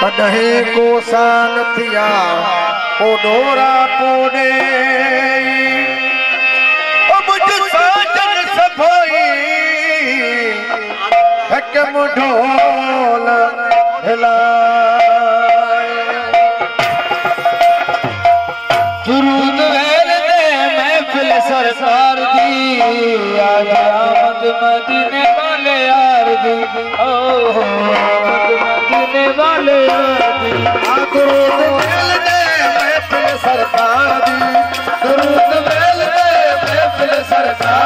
कॾहिं को साल थिया को डोरा हकम ढोल दुरूद वेल दे महफिल सरकार दी आमद मदीने वाले यार दी आमद मदीने वाले यार दी दुरूद वेल दे महफिल सरकार दी, दुरूद वेल दे महफिल सरकार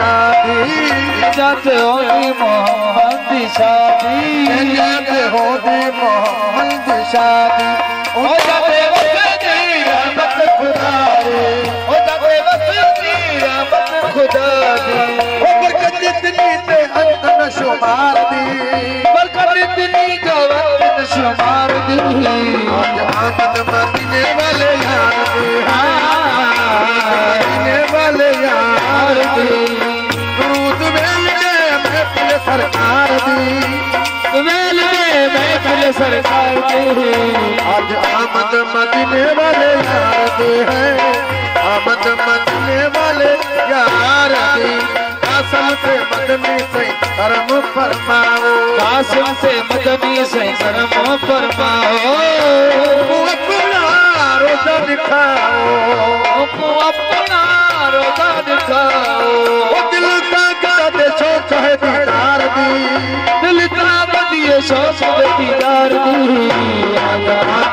शादी जत होगी मोहम्मद की शादी जाते होती मोहम्मद शादी ओ जाते वक्त दी रहमत खुदा दी ओ जाते वक्त दी रहमत खुदा दी बरकत जितनी ते अंत न शुमार दी। बरकत इतनी जो वक्त शुमार दी सरकार दी वेल में महफिल सरकार दी आज आमद मदीने वाले यार दी है। आमद मदीने वाले यार दी कासम से मदनी से करम फरमाओ कासिम से मदनी से करम फरमाओ अपना रोजा दिखाओ। अपना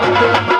Thank you.